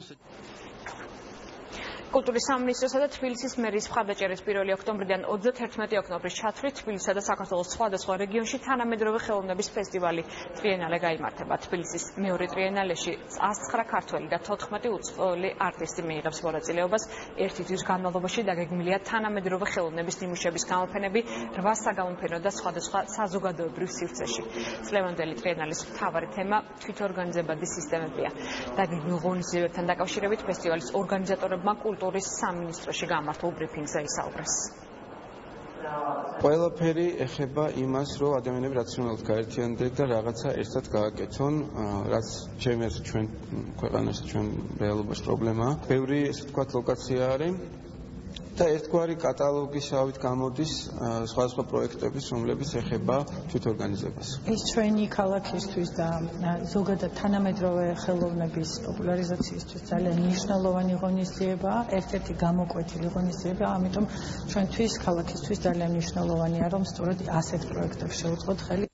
So კულტურის სამინისტროსა და თბილისის მერის მხარდაჭერის 1 ოქტომბრიდან 31 ოქტომბრის ჩათვლით თბილისსა და საქართველოს სხვადასხვა რეგიონში თანამედროვე ხელოვნების ფესტივალი ტრიენალე გამართება. თბილისის მეორე ტრიენალეში 109 ქართველი და 14 უცხოელი არტისტი მიიღებს მონაწილეობას. ერთი თვის განმავლობაში დაგეგმილია თანამედროვე ხელოვნების ნიმუშების გამოფენები 8 საგამოფენო და სხვადასხვა საზოგადოებრივ სივრცეში. წლევანდელი ტრიენალის მთავარი თემა თვითორგანიზებადი სისტემებია. დაგეგმილ ღონისძიებებთან დაკავშირებით ფესტივალის ორგანიზატორებმა კულტურის სამინისტროში გამართულ ბრიფინგზე ისაუბრეს. ყველაფერი ეხება იმას, რომ ადამიანები რაციონალურად გაერთიანდნენ და რაღაცა ერთად გააკეთონ, რაც ჩემს ჩვენ ქვეყანაში ჩვენ რეალობაში პრობლემაა. ბევრი ესე ვთქვათ ლოკაცია არის და ერთგვარი კატალოგი შავით გამოდის სხვადასხვა პროექტების, რომლებიც ეხება თვითორგანიზებას. ეს ჩვენი ქალაქისთვის და ზოგადად თანამედროვე ხელოვნების პოპულარიზაციისთვის ძალიან მნიშვნელოვანი ღონისძიებაა, ერთ-ერთი გამოკვეთილი ღონისძიებაა, ამიტომ ჩვენთვის ქალაქისთვის ძალიან მნიშვნელოვანია, რომ სწორედ ასეთ პროექტებს შევუწყოთ ხელი.